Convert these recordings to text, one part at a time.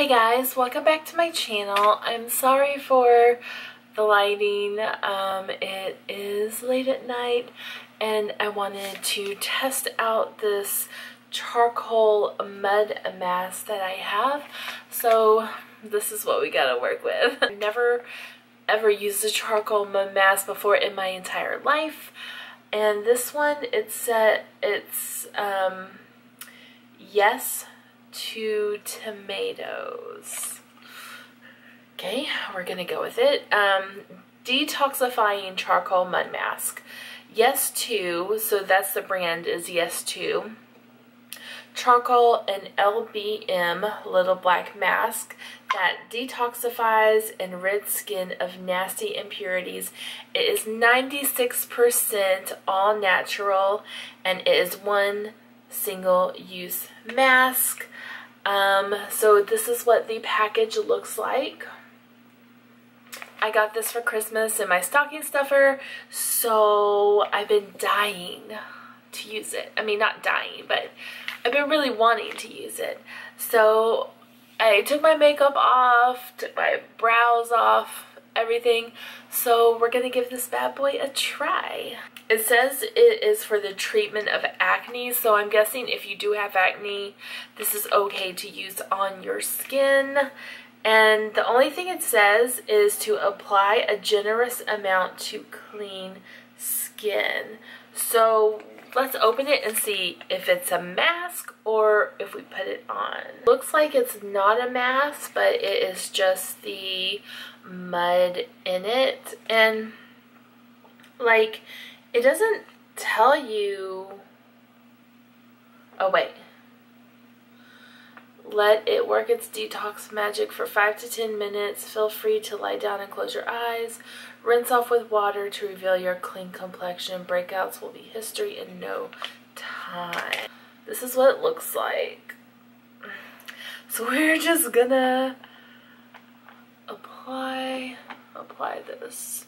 Hey guys, welcome back to my channel. I'm sorry for the lighting. Um, it is late at night and I wanted to test out this charcoal mud mask that I have. So this is what we gotta work with. I've never ever used a charcoal mud mask before in my entire life. And this one, it's set, it's, um, yes to tomatoes. Okay, we're gonna go with it. Um, detoxifying charcoal mud mask. Yes to, so that's the brand is Yes to. Charcoal and LBM little black mask that detoxifies and rids skin of nasty impurities. It is 96% all natural and it is one single use mask. Um, so this is what the package looks like. I got this for Christmas in my stocking stuffer, so I've been dying to use it. I mean, not dying, but I've been really wanting to use it. So I took my makeup off, took my brows off, everything. So we're going to give this bad boy a try. It says it is for the treatment of acne, so I'm guessing if you do have acne, this is okay to use on your skin. And the only thing it says is to apply a generous amount to clean skin. So let's open it and see if it's a mask or if we put it on. Looks like it's not a mask, but it is just the mud in it. And like, it doesn't tell you, oh wait, let it work its detox magic for 5 to 10 minutes. Feel free to lie down and close your eyes. Rinse off with water to reveal your clean complexion. Breakouts will be history in no time. This is what it looks like. So we're just gonna apply, apply this.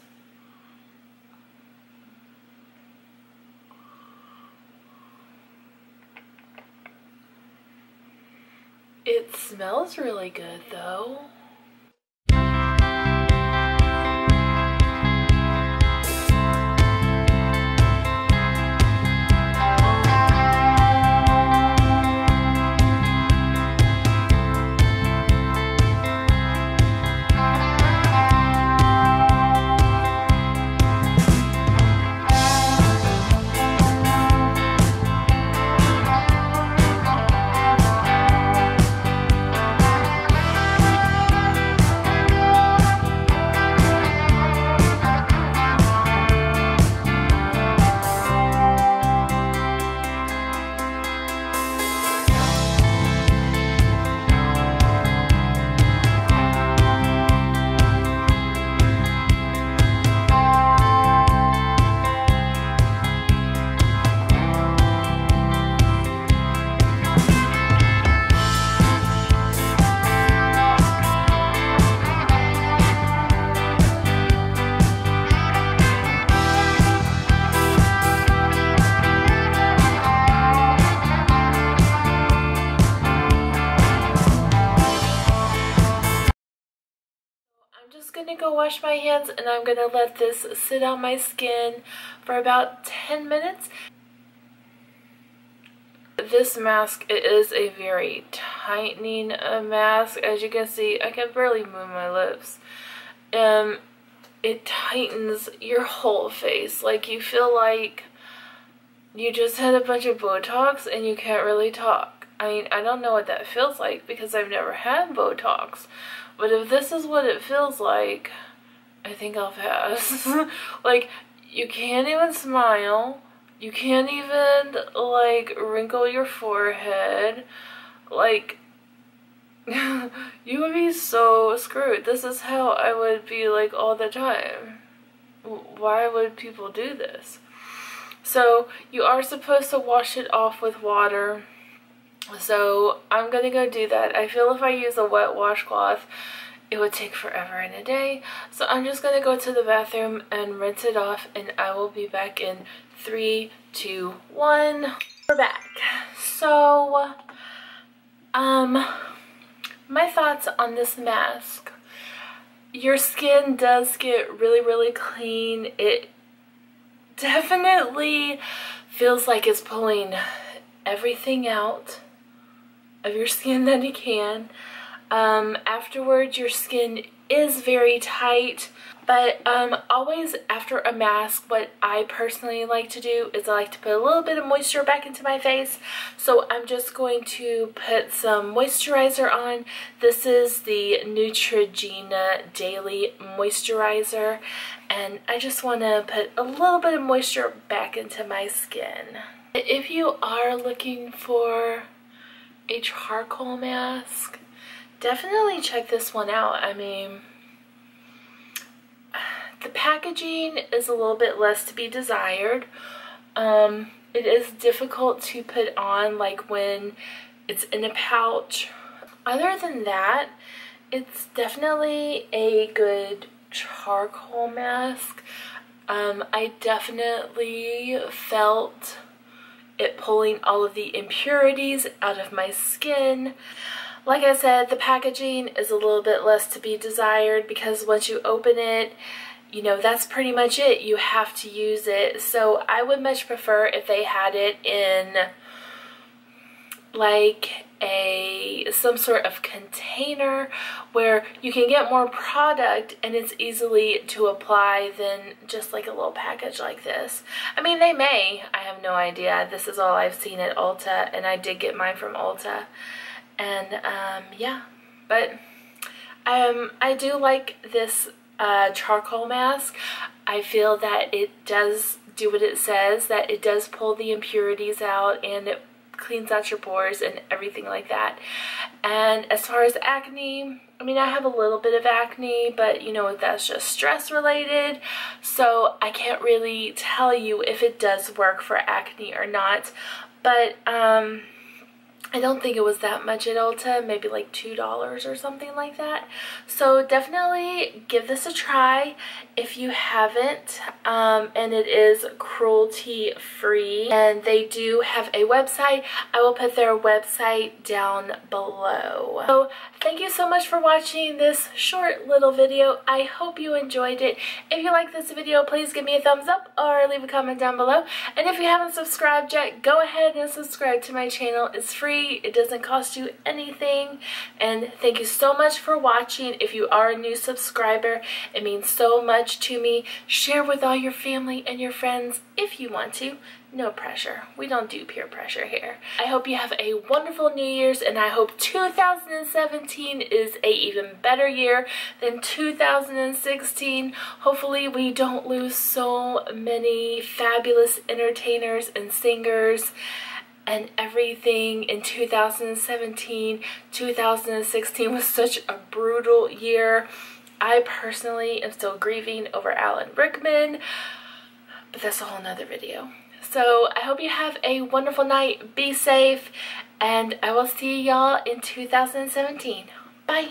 It smells really good though. Gonna go wash my hands and I'm gonna let this sit on my skin for about 10 minutes. This mask it is a very tightening uh, mask. As you can see, I can barely move my lips. Um, it tightens your whole face. Like you feel like you just had a bunch of Botox and you can't really talk. I mean, I don't know what that feels like because I've never had Botox. But if this is what it feels like, I think I'll pass. like, you can't even smile. You can't even, like, wrinkle your forehead. Like, you would be so screwed. This is how I would be, like, all the time. Why would people do this? So, you are supposed to wash it off with water so I'm to go do that. I feel if I use a wet washcloth, it would take forever in a day. So I'm just to go to the bathroom and rinse it off and I will be back in three, two, one. We're back. So, um, my thoughts on this mask. Your skin does get really, really clean. It definitely feels like it's pulling everything out of your skin that it can. Um, afterwards, your skin is very tight, but um, always after a mask, what I personally like to do is I like to put a little bit of moisture back into my face. So I'm just going to put some moisturizer on. This is the Neutrogena Daily Moisturizer, and I just want to put a little bit of moisture back into my skin. If you are looking for a charcoal mask, definitely check this one out. I mean, the packaging is a little bit less to be desired. Um, it is difficult to put on like when it's in a pouch. Other than that, it's definitely a good charcoal mask. Um, I definitely felt it pulling all of the impurities out of my skin. Like I said, the packaging is a little bit less to be desired because once you open it, you know, that's pretty much it. You have to use it. So I would much prefer if they had it in like a some sort of container where you can get more product and it's easily to apply than just like a little package like this. I mean they may, I have no idea. This is all I've seen at Ulta and I did get mine from Ulta. And um, yeah, but um, I do like this uh, charcoal mask. I feel that it does do what it says, that it does pull the impurities out and it cleans out your pores and everything like that. And as far as acne, I mean, I have a little bit of acne, but you know, that's just stress related. So I can't really tell you if it does work for acne or not. But, um, I don't think it was that much at Ulta, maybe like $2 or something like that. So definitely give this a try if you haven't. Um, and it is cruelty free. And they do have a website. I will put their website down below. So thank you so much for watching this short little video. I hope you enjoyed it. If you like this video, please give me a thumbs up or leave a comment down below. And if you haven't subscribed yet, go ahead and subscribe to my channel. It's free free. It doesn't cost you anything. And thank you so much for watching. If you are a new subscriber, it means so much to me. Share with all your family and your friends if you want to. No pressure. We don't do peer pressure here. I hope you have a wonderful New Year's and I hope 2017 is a even better year than 2016. Hopefully we don't lose so many fabulous entertainers and singers and everything in 2017 2016 was such a brutal year. I personally am still grieving over alan rickman but that's a whole nother video. So i hope you have a wonderful night. Be safe and i will see y'all in 2017 bye